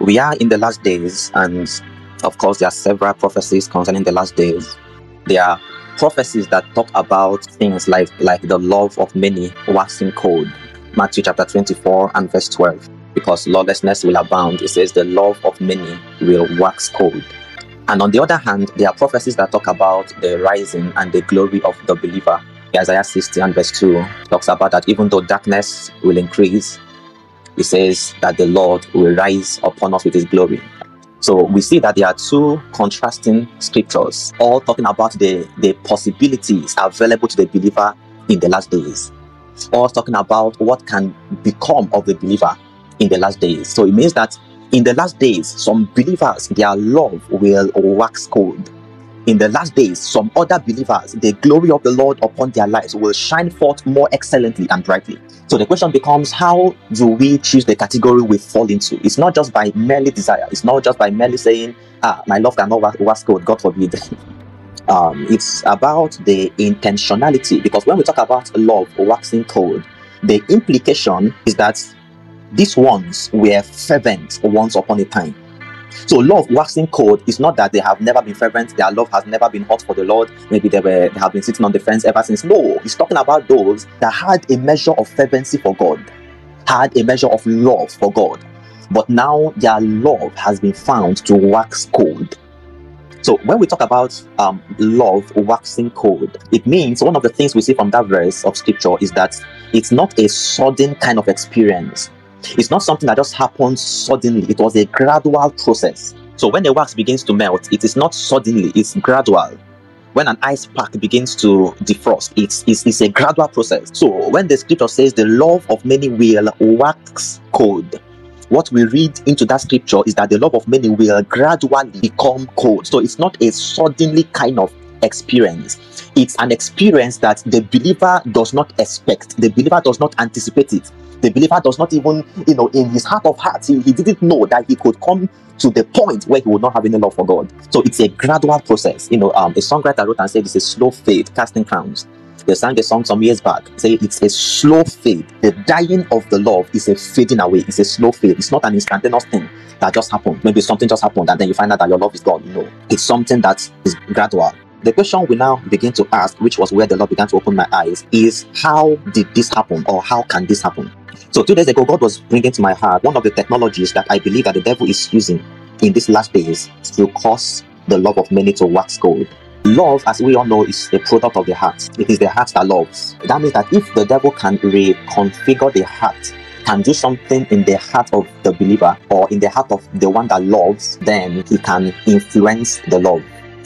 We are in the last days, and of course, there are several prophecies concerning the last days. There are prophecies that talk about things like like the love of many waxing cold. Matthew chapter 24 and verse 12. Because lawlessness will abound, it says the love of many will wax cold. And on the other hand, there are prophecies that talk about the rising and the glory of the believer. Isaiah 60 and verse 2 talks about that even though darkness will increase, it says that the Lord will rise upon us with his glory. So we see that there are two contrasting scriptures, all talking about the, the possibilities available to the believer in the last days, all talking about what can become of the believer in the last days. So it means that in the last days, some believers, their love will wax cold. In the last days, some other believers, the glory of the Lord upon their lives will shine forth more excellently and brightly. So the question becomes how do we choose the category we fall into? It's not just by merely desire, it's not just by merely saying, ah, my love cannot wax cold, God forbid. um, it's about the intentionality because when we talk about love waxing cold, the implication is that these ones were fervent once upon a time. So love waxing cold is not that they have never been fervent, their love has never been hot for the Lord. Maybe they were they have been sitting on the fence ever since. No, he's talking about those that had a measure of fervency for God, had a measure of love for God. But now their love has been found to wax cold. So when we talk about um, love waxing cold, it means one of the things we see from that verse of scripture is that it's not a sudden kind of experience it's not something that just happens suddenly, it was a gradual process. So when the wax begins to melt, it is not suddenly, it's gradual. When an ice pack begins to defrost, it's, it's, it's a gradual process. So when the scripture says the love of many will wax cold, what we read into that scripture is that the love of many will gradually become cold. So it's not a suddenly kind of experience. It's an experience that the believer does not expect, the believer does not anticipate it the believer does not even, you know, in his heart of hearts, he, he didn't know that he could come to the point where he would not have any love for God. So it's a gradual process. You know, um, a songwriter wrote and said it's a slow fade, casting crowns. They sang a song some years back, say it's a slow fade. The dying of the love is a fading away. It's a slow fade. It's not an instantaneous thing that just happened. Maybe something just happened and then you find out that your love is gone. You know, it's something that is gradual. The question we now begin to ask, which was where the Lord began to open my eyes, is how did this happen or how can this happen? So two days ago, God was bringing to my heart one of the technologies that I believe that the devil is using in these last days to cause the love of many to wax cold. Love, as we all know, is a product of the heart. It is the heart that loves. That means that if the devil can reconfigure the heart, can do something in the heart of the believer or in the heart of the one that loves, then he can influence the love.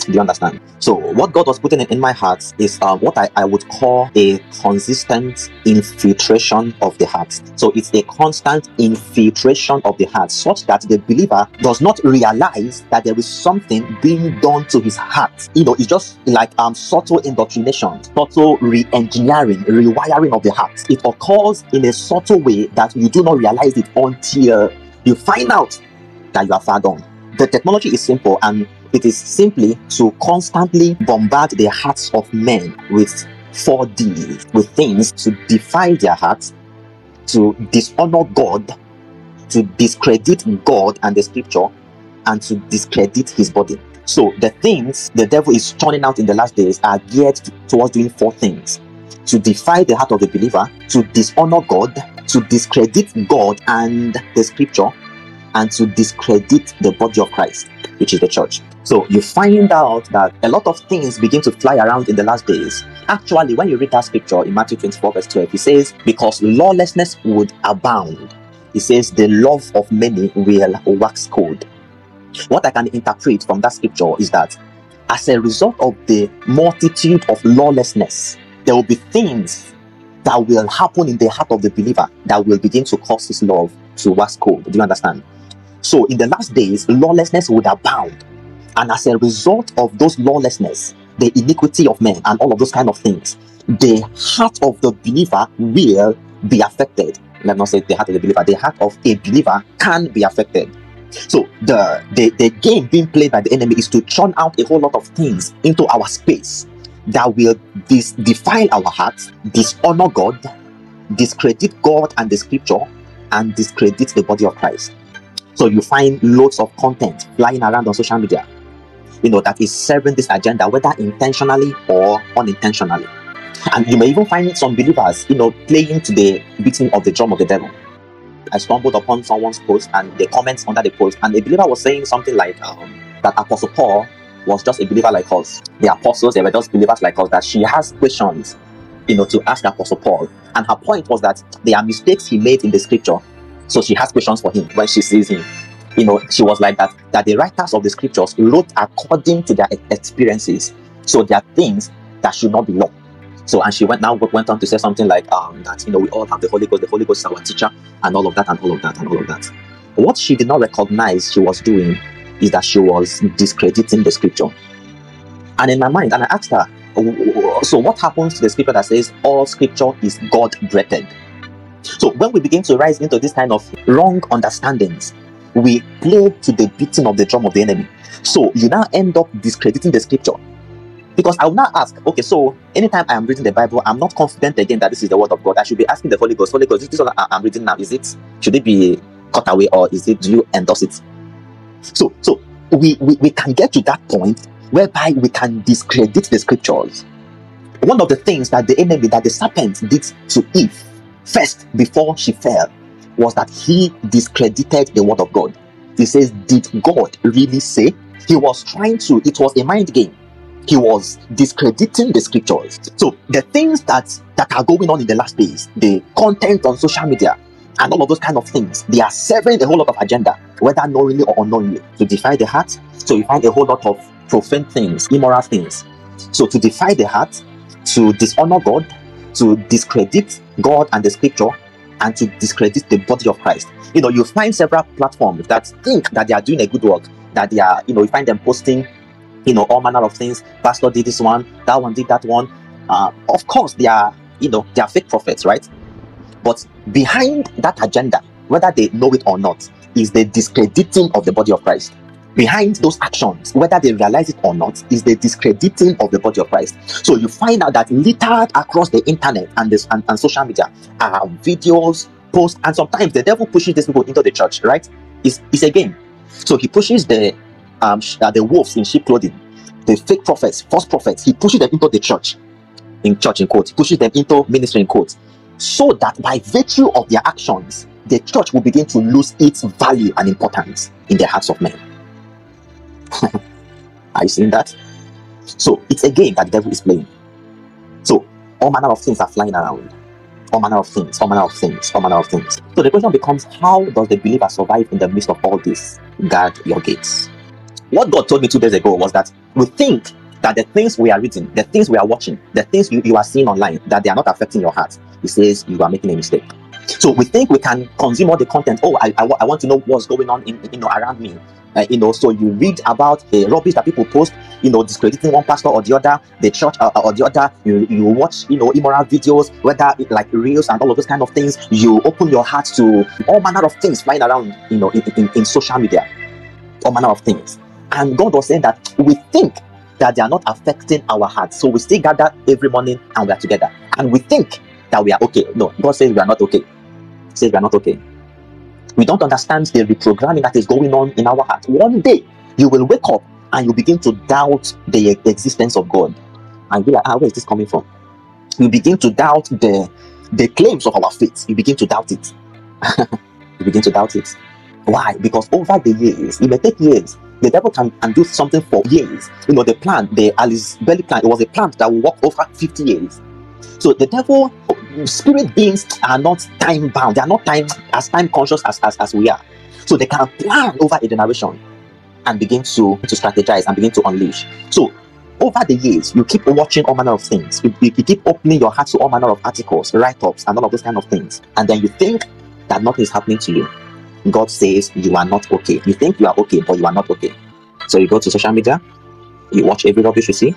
Do you understand? So, what God was putting in my heart is uh, what I, I would call a consistent infiltration of the heart. So, it's a constant infiltration of the heart, such that the believer does not realize that there is something being done to his heart. You know, it's just like um subtle indoctrination, subtle re engineering, rewiring of the heart. It occurs in a subtle way that you do not realize it until you find out that you are far gone. The technology is simple and it is simply to constantly bombard the hearts of men with 4D, with things to defile their hearts, to dishonor God, to discredit God and the scripture, and to discredit his body. So the things the devil is churning out in the last days are geared towards doing four things to defile the heart of the believer, to dishonor God, to discredit God and the scripture, and to discredit the body of Christ, which is the church. So you find out that a lot of things begin to fly around in the last days. Actually, when you read that scripture in Matthew 24, verse 12, he says, Because lawlessness would abound, he says, The love of many will wax cold. What I can interpret from that scripture is that as a result of the multitude of lawlessness, there will be things that will happen in the heart of the believer that will begin to cause his love to wax cold. Do you understand? So in the last days, lawlessness would abound and as a result of those lawlessness, the iniquity of men, and all of those kind of things, the heart of the believer will be affected. Let me not say the heart of the believer, the heart of a believer can be affected. So the, the, the game being played by the enemy is to churn out a whole lot of things into our space that will dis- defile our hearts, dishonor God, discredit God and the scripture, and discredit the body of Christ. So you find loads of content flying around on social media, you know, that is serving this agenda, whether intentionally or unintentionally. And you may even find some believers, you know, playing to the beating of the drum of the devil. I stumbled upon someone's post and the comments under the post, and a believer was saying something like um, that Apostle Paul was just a believer like us. The apostles, they were just believers like us, that she has questions, you know, to ask Apostle Paul. And her point was that there are mistakes he made in the scripture. So she has questions for him when she sees him. You know, she was like that, that the writers of the scriptures wrote according to their experiences. So there are things that should not be law. So, and she went now went on to say something like um, that, you know, we all have the Holy Ghost, the Holy Ghost is our teacher, and all of that, and all of that, and all of that. What she did not recognize she was doing is that she was discrediting the scripture. And in my mind, and I asked her, so what happens to the scripture that says all scripture is God breathed? So when we begin to rise into this kind of wrong understandings, we play to the beating of the drum of the enemy. So you now end up discrediting the scripture. Because I will now ask, okay, so anytime I am reading the Bible, I'm not confident again that this is the word of God. I should be asking the Holy Ghost, Holy Ghost, this is what I'm reading now. Is it should it be cut away or is it do you endorse it? So so we, we, we can get to that point whereby we can discredit the scriptures. One of the things that the enemy, that the serpent did to Eve first before she fell was that he discredited the word of God. He says, Did God really say? He was trying to, it was a mind game he was discrediting the scriptures. So the things that that are going on in the last days, the content on social media, and all of those kind of things, they are serving a whole lot of agenda, whether knowingly or unknowingly, to defy the heart. So you find a whole lot of profane things, immoral things. So to defy the heart, to dishonor God, to discredit God and the scripture, and to discredit the body of Christ. You know, you find several platforms that think that they are doing a good work, that they are, you know, you find them posting you know, all manner of things. Pastor did this one, that one did that one. Uh, of course, they are, you know, they are fake prophets, right? But behind that agenda, whether they know it or not, is the discrediting of the body of Christ. Behind those actions, whether they realize it or not, is the discrediting of the body of Christ. So you find out that littered across the internet and this and, and social media are videos, posts, and sometimes the devil pushes these people into the church, right? It's, it's a game. So he pushes the um, uh, the wolves in sheep clothing, the fake prophets, false prophets, he pushes them into the church, in church in quote, he pushes them into ministry in quote, so that by virtue of their actions, the church will begin to lose its value and importance in the hearts of men. are you seeing that? So it's a game that the devil is playing. So all manner of things are flying around. All manner of things, all manner of things, all manner of things. So the question becomes how does the believer survive in the midst of all this? Guard your gates. What God told me two days ago was that we think that the things we are reading, the things we are watching, the things you, you are seeing online, that they are not affecting your heart. He says you are making a mistake. So we think we can consume all the content. Oh, I, I, I want to know what's going on in you know around me. Uh, you know, so you read about the rubbish that people post, you know, discrediting one pastor or the other, the church uh, or the other. You you watch, you know, immoral videos, whether it, like reels and all of those kind of things. You open your heart to all manner of things flying around, you know, in, in, in social media, all manner of things. And God was saying that we think that they are not affecting our hearts. So we still gather every morning and we are together. And we think that we are okay. No, God says we are not okay. Says we are not okay. We don't understand the reprogramming that is going on in our heart. One day you will wake up and you begin to doubt the existence of God. And be like, ah, where is this coming from? You begin to doubt the the claims of our faith. You begin to doubt it. you begin to doubt it. Why? Because over the years, it may take years, the devil can, can do something for years. You know, the plant, the Alice Bailey plant, it was a plant that will work over 50 years. So the devil, spirit beings are not time bound, they are not time as time conscious as, as, as we are. So they can plan over a generation and begin to, to strategize and begin to unleash. So over the years, you keep watching all manner of things. You, you, keep opening your heart to all manner of articles, write-ups, and all of those kind of things. And then you think that nothing is happening to you. God says you are not okay. You think you are okay, but you are not okay. So you go to social media, you watch every rubbish you see,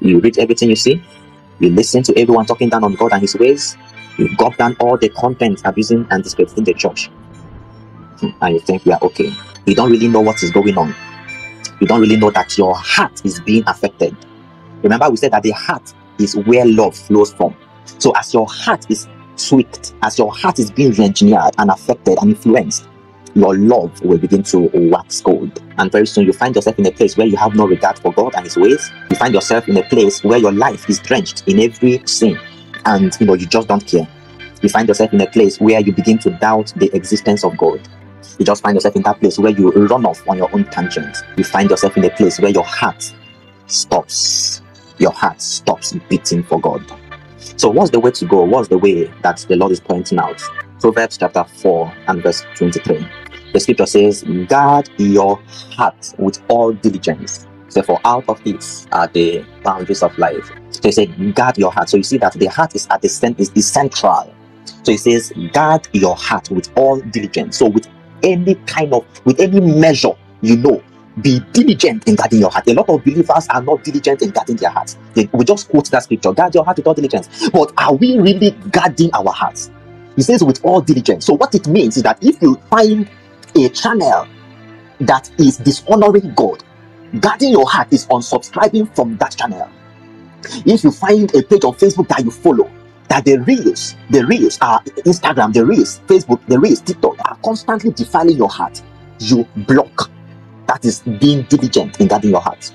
you read everything you see, you listen to everyone talking down on God and His ways, you got down all the content abusing and discrediting the church, hmm, and you think you are okay. You don't really know what is going on. You don't really know that your heart is being affected. Remember, we said that the heart is where love flows from. So, as your heart is tweaked, as your heart is being re engineered and affected and influenced, your love will begin to wax cold. And very soon you find yourself in a place where you have no regard for God and His ways. You find yourself in a place where your life is drenched in every sin and you know you just don't care. You find yourself in a place where you begin to doubt the existence of God. You just find yourself in that place where you run off on your own tangent. You find yourself in a place where your heart stops. Your heart stops beating for God. So, what's the way to go? What's the way that the Lord is pointing out? Proverbs chapter 4 and verse 23. The scripture says, Guard your heart with all diligence. Therefore, out of this are the boundaries of life. So he said, guard your heart. So you see that the heart is at the center, is the central. So it says, guard your heart with all diligence. So with any kind of, with any measure, you know, be diligent in guarding your heart. A lot of believers are not diligent in guarding their hearts. They, we just quote that scripture, guard your heart with all diligence. But are we really guarding our hearts? He says with all diligence. So what it means is that if you find a channel that is dishonoring God, guarding your heart is unsubscribing from that channel. If you find a page on Facebook that you follow, that the reels, the reels are Instagram, the reels, Facebook, the reels, TikTok are constantly defiling your heart, you block. That is being diligent in guarding your heart.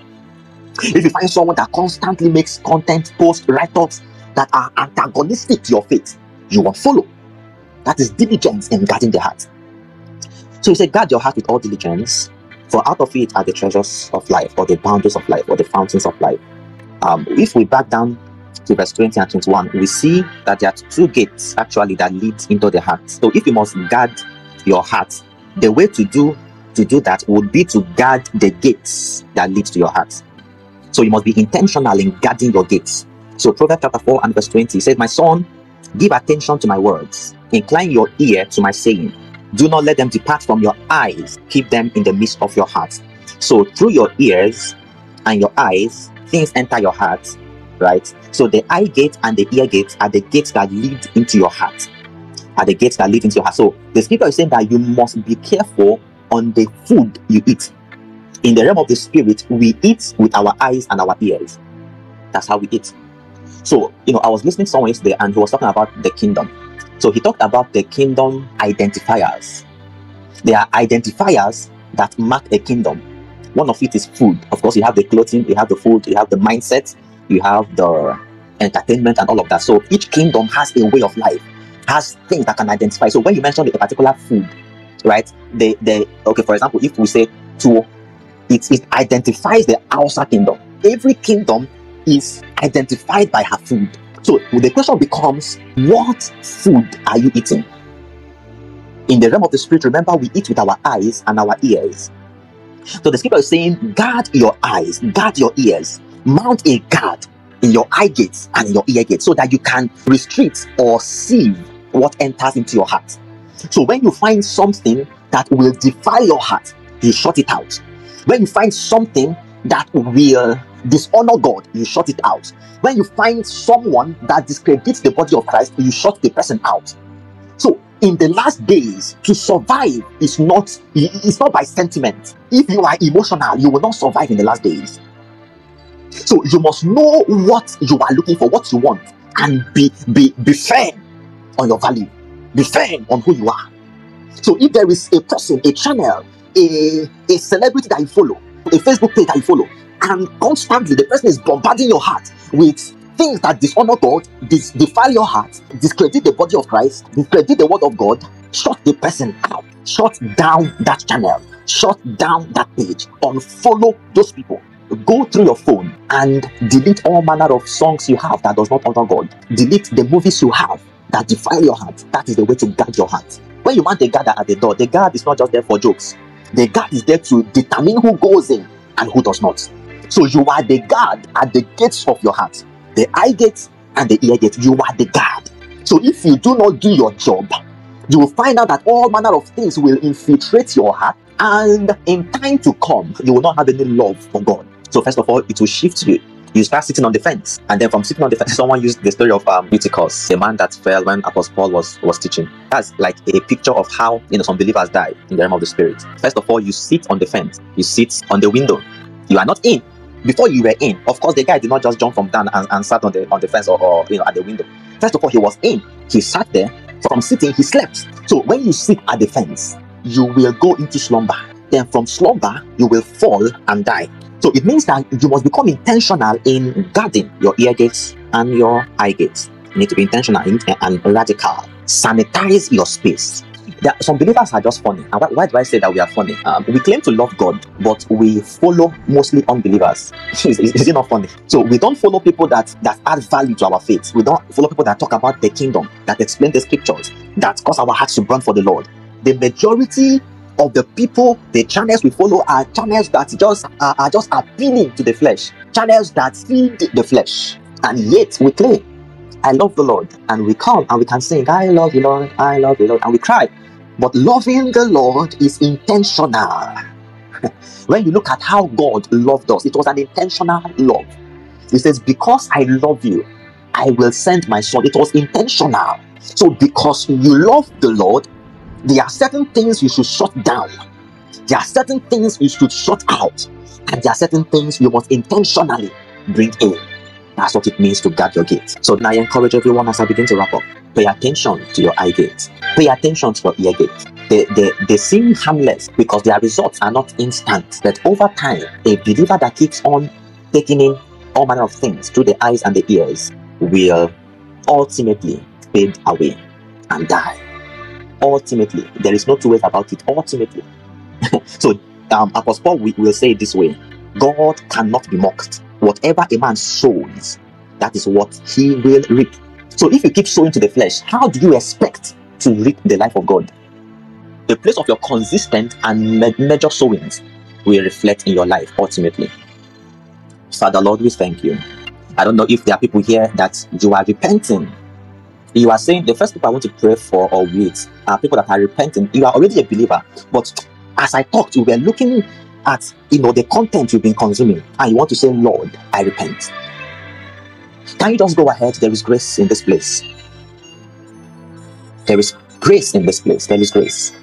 If you find someone that constantly makes content, posts, write-ups that are antagonistic to your faith, you will follow. That is diligence in guarding the heart. So he said, guard your heart with all diligence, for out of it are the treasures of life, or the boundaries of life, or the fountains of life. Um, if we back down to verse 20 and 21, we see that there are two gates actually that lead into the heart. So if you must guard your heart, the way to do to do that would be to guard the gates that lead to your heart. So you must be intentional in guarding your gates. So Proverbs chapter 4 and verse 20 says, My son, give attention to my words, incline your ear to my saying. Do not let them depart from your eyes, keep them in the midst of your heart. So through your ears and your eyes, things enter your heart, right? So the eye gate and the ear gate are the gates that lead into your heart. Are the gates that lead into your heart. So the scripture is saying that you must be careful on the food you eat. In the realm of the spirit, we eat with our eyes and our ears. That's how we eat. So, you know, I was listening to someone yesterday and he was talking about the kingdom. So he talked about the kingdom identifiers. There are identifiers that mark a kingdom. One of it is food. Of course, you have the clothing, you have the food, you have the mindset, you have the entertainment, and all of that. So each kingdom has a way of life, has things that can identify. So when you mention a particular food, right? The the okay, for example, if we say to it, it identifies the Hausa kingdom. Every kingdom is identified by her food. So the question becomes, what food are you eating? In the realm of the spirit, remember we eat with our eyes and our ears. So the scripture is saying, guard your eyes, guard your ears, mount a guard in your eye gates and in your ear gates so that you can restrict or sieve what enters into your heart. So when you find something that will defile your heart, you shut it out. When you find something that will dishonor God, you shut it out. When you find someone that discredits the body of Christ, you shut the person out. So in the last days to survive is not it's not by sentiment if you are emotional you will not survive in the last days so you must know what you are looking for what you want and be be be firm on your value be firm on who you are so if there is a person a channel a a celebrity that you follow a facebook page that you follow and constantly the person is bombarding your heart with things that dishonor God, dis- defile your heart, discredit the body of Christ, discredit the word of God, shut the person out, shut down that channel, shut down that page, unfollow those people. Go through your phone and delete all manner of songs you have that does not honor God. Delete the movies you have that defile your heart. That is the way to guard your heart. When you want the guard at the door, the guard is not just there for jokes. The guard is there to determine who goes in and who does not. So you are the guard at the gates of your heart the eye gate and the ear gate. You are the guard. So if you do not do your job, you will find out that all manner of things will infiltrate your heart, and in time to come, you will not have any love for God. So first of all, it will shift you. You start sitting on the fence, and then from sitting on the fence, someone used the story of um, Eutychus, a man that fell when Apostle Paul was was teaching. That's like a picture of how you know some believers die in the realm of the spirit. First of all, you sit on the fence, you sit on the window. You are not in, before you were in, of course, the guy did not just jump from down and, and sat on the on the fence or, or you know at the window. First of all, he was in. He sat there. From sitting, he slept. So when you sit at the fence, you will go into slumber. Then from slumber, you will fall and die. So it means that you must become intentional in guarding your ear gates and your eye gates. You need to be intentional and radical. Sanitize your space. There, some believers are just funny. And why, why, do I say that we are funny? Um, we claim to love God, but we follow mostly unbelievers. is, is, is, it not funny? So we don't follow people that that add value to our faith. We don't follow people that talk about the kingdom, that explain the scriptures, that cause our hearts to burn for the Lord. The majority of the people, the channels we follow are channels that just are, are just appealing to the flesh, channels that feed the flesh, and yet we claim I love the Lord. And we come and we can sing, I love you, Lord, I love you, Lord. And we cry. But loving the Lord is intentional. when you look at how God loved us, it was an intentional love. He says, Because I love you, I will send my son. It was intentional. So, because you love the Lord, there are certain things you should shut down. There are certain things you should shut out. And there are certain things you must intentionally bring in. That's what it means to guard your gate. So now I encourage everyone as I begin to wrap up. Pay attention to your eye gate. Pay attention to your ear gate. They, they, they seem harmless because their results are not instant. But over time, a believer that keeps on taking in all manner of things through the eyes and the ears will ultimately fade away and die. Ultimately, there is no two ways about it. Ultimately. so, um, Apostle Paul will, say it this way God cannot be mocked. Whatever a man sows, that is what he will reap. So if you keep sowing to the flesh, how do you expect to reap the life of God? The place of your consistent and major sowings will reflect in your life ultimately. Father Lord, we thank you. I don't know if there are people here that you are repenting. You are saying the first people I want to pray for or with are people that are repenting. You are already a believer, but as I talked, you were looking at you know the content you've been consuming and you want to say lord i repent can you just go ahead? There is grace in this place. There is grace in this place. There is grace.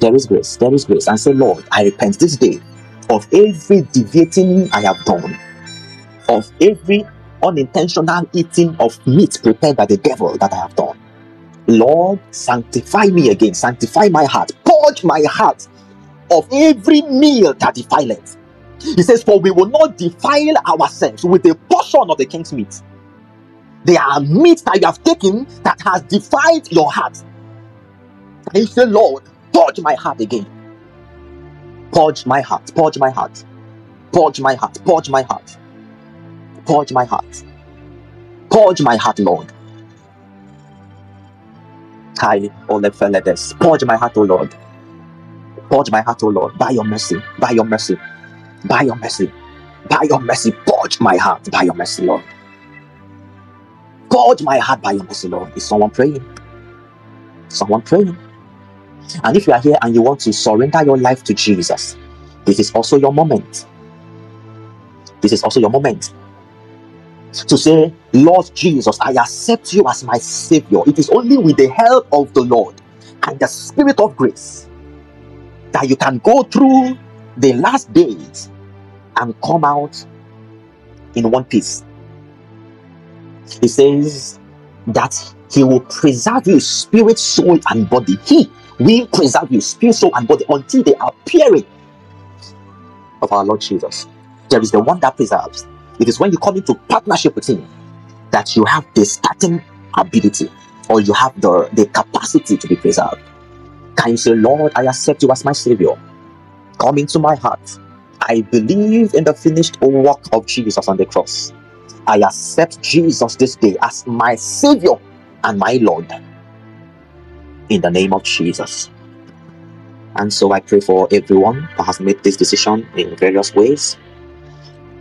There is grace. There is grace. And say lord i repent this day of every deviating i have done of every unintentional eating of meat prepared by the devil that i have done. Lord sanctify me again. Sanctify my heart. Purge my heart of every meal that defileth. He says, For we will not defile ourselves with a portion of the king's meat. There are meat that you have taken that has defiled your heart. And said, Lord, purge my heart again. Purge my heart, purge my heart, purge my heart, purge my heart, purge my heart, purge my heart, Lord. Kai Olefeledes, purge my heart, O Lord. Purge my heart, O Lord, by your mercy, by your mercy, by your mercy, by your mercy. Purge my heart by your mercy, Lord. Purge my heart by your mercy, Lord. Is someone praying? Someone praying? And if you are here and you want to surrender your life to Jesus, this is also your moment. This is also your moment to say, Lord Jesus, I accept you as my Savior. It is only with the help of the Lord and the Spirit of grace that you can go through the last days and come out in one piece. He says that he will preserve you spirit, soul, and body. He will preserve you spirit, soul, and body until the appearing of our Lord Jesus. There is the one that preserves. It is when you come into partnership with him that you have the starting ability or you have the, the capacity to be preserved. Can you say, Lord, I accept you as my Savior? Come into my heart. I believe in the finished work of Jesus on the cross. I accept Jesus this day as my Savior and my Lord. In the name of Jesus. And so I pray for everyone that has made this decision in various ways.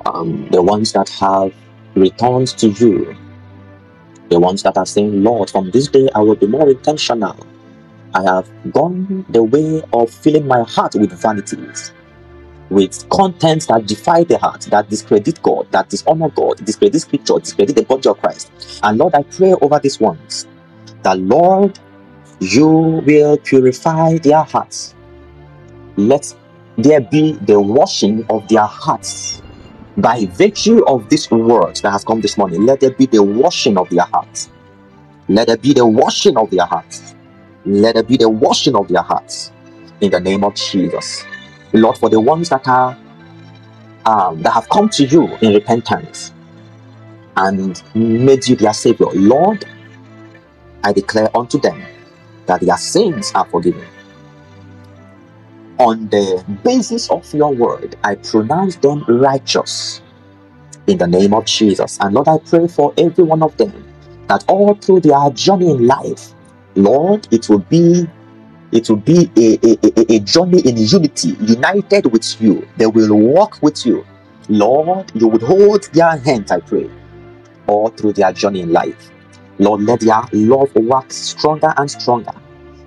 Um, the ones that have returned to you, the ones that are saying, Lord, from this day I will be more intentional I have gone the way of filling my heart with vanities, with contents that defy the heart, that discredit God, that dishonor God, discredit scripture, discredit the body of Christ. And Lord, I pray over these ones that, Lord, you will purify their hearts. Let there be the washing of their hearts by virtue of this word that has come this morning. Let there be the washing of their hearts. Let there be the washing of their hearts let there be the washing of their hearts in the name of Jesus. Lord, for the ones that are um, that have come to you in repentance and made you their savior, Lord, I declare unto them that their sins are forgiven. On the basis of your word, I pronounce them righteous in the name of Jesus. And Lord, I pray for every one of them that all through their journey in life, Lord, it will be it will be a, a, a, journey in unity, united with you. They will walk with you. Lord, you would hold their hands, I pray, all through their journey in life. Lord, let their love wax stronger and stronger.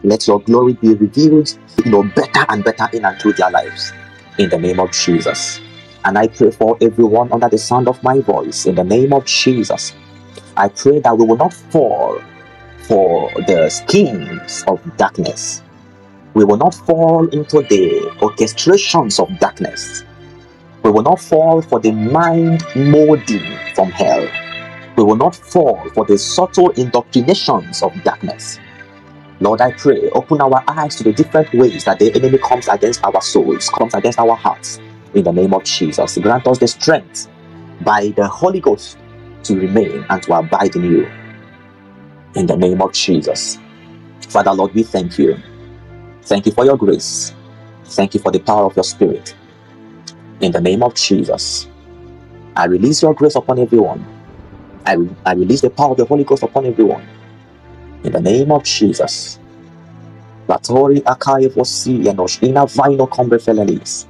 Let your glory be revealed, you know, better and better in and through their lives. In the name of Jesus. And I pray for everyone under the sound of my voice. In the name of Jesus. I pray that we will not fall for the schemes of darkness we will not fall into the orchestrations of darkness. We will not fall for the mind molding from hell. We will not fall for the subtle indoctrinations of darkness. Lord, I pray, open our eyes to the different ways that the enemy comes against our souls, comes against our hearts. In the name of Jesus, grant us the strength by the Holy Ghost to remain and to abide in you. In the name of Jesus. Father, Lord, we thank you. Thank you for your grace. Thank you for the power of your spirit. In the name of Jesus, I release your grace upon everyone. I, I release the power of the Holy Ghost upon everyone. In the name of Jesus. Latori ina vino felenis.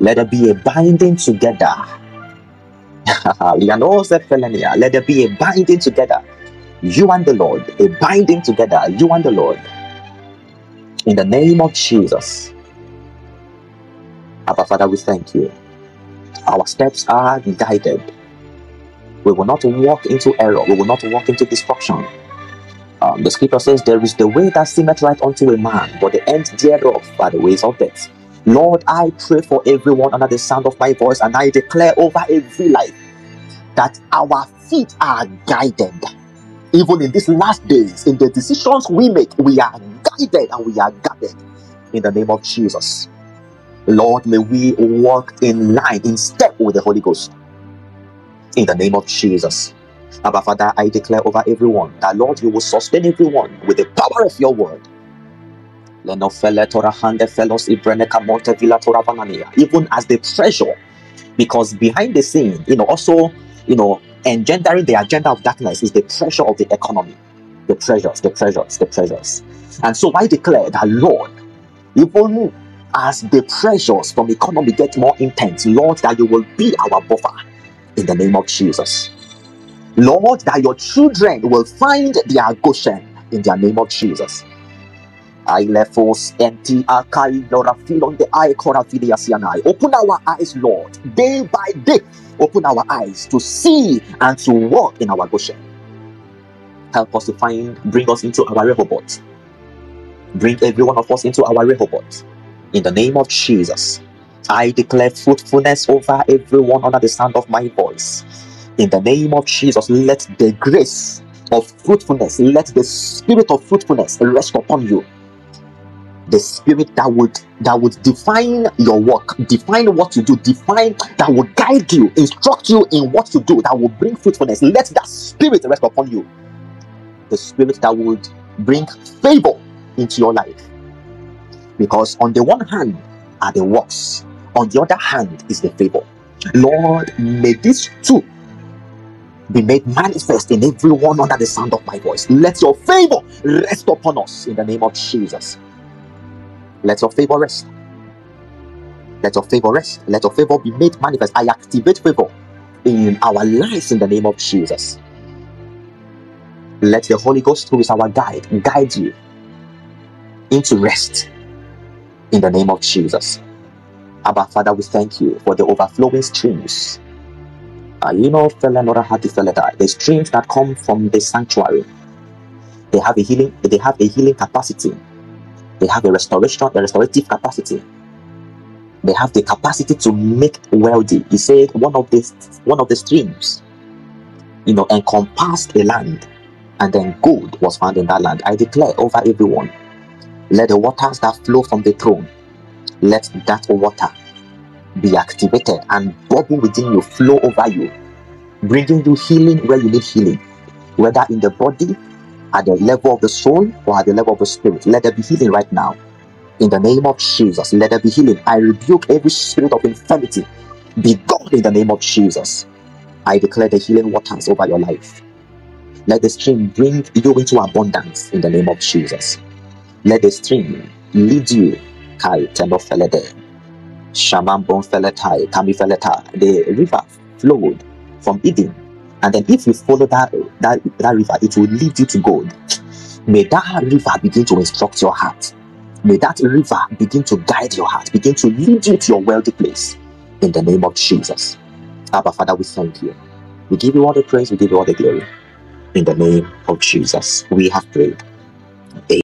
Let there be a binding together. Let there be a binding together. You and the Lord, a binding together. You and the Lord in the name of Jesus. Abba Father, we thank you. Our steps are guided. We will not walk into error. We will not walk into destruction. Um, the scripture says, There is the way that seemeth right unto a man, but the end thereof are the ways of death. Lord, I pray for everyone under the sound of my voice, and I declare over every life that our feet are guided. Even in these last days, in the decisions we make, we are guided and we are guided in the name of Jesus. Lord, may we walk in line, in step with the Holy Ghost. In the name of Jesus. Abba Father, I declare over everyone that Lord, you will sustain everyone with the power of your word. Even as the treasure, because behind the scene, you know, also, you know, engendering the agenda of darkness is the pressure of the economy. The treasures, the treasures, the treasures. And so I declare that, Lord, even as the pressures from economy get more intense, Lord, that you will be our buffer in the name of Jesus. Lord, that your children will find their Goshen in the name of Jesus. I lefos enti akai lora filon the eye korafiliasianai. Open our eyes, Lord, day by day. Open our eyes to see and to walk in our Goshen. Help us to find, bring us into our Rehoboth Bring every one of us into our Rehoboth. In the name of Jesus, I declare fruitfulness over everyone under the sound of my voice. In the name of Jesus, let the grace of fruitfulness, let the spirit of fruitfulness rest upon you. The spirit that would that would define your work, define what you do, define that will guide you, instruct you in what you do, that will bring fruitfulness. Let that spirit rest upon you. The spirit that would bring favor into your life. Because on the one hand are the works, on the other hand is the favor. Lord, may these two be made manifest in everyone under the sound of my voice. Let your favor rest upon us in the name of Jesus. Let your favor rest. Let your favor rest. Let your favor be made manifest. I activate favor in our lives in the name of Jesus. Let the Holy Ghost, who is our guide, guide you into rest in the name of Jesus. Abba, Father, we thank you for the overflowing streams. Ah, you know, the streams that come from the sanctuary. They have a healing, they have a healing capacity. They have a restoration, a restorative capacity. They have the capacity to make wealthy. He said one of the one of the streams, you know, encompassed a land, and then gold was found in that land. I declare over everyone Let the waters that flow from the throne, let that water be activated and bubble within you, flow over you, bringing you healing where you need healing, whether in the body, at the level of the soul, or at the level of the spirit. Let there be healing right now. In the name of Jesus, let there be healing. I rebuke every spirit of infirmity. Be gone in the name of Jesus. I declare the healing waters over your life. Let the stream bring you into abundance in the name of Jesus. Let the stream lead you. Kai tenofelede. Shaman bonfeletai, kamifeleta. The river flowed from Eden. And then if you follow that, that, that river, it will lead you to God. May that river begin to instruct your heart. May that river begin to guide your heart, begin to lead you to your wealthy place in the name of Jesus. Abba, Father, we thank you. We give you all the praise, we give you all the glory. In the name of Jesus, we have prayed.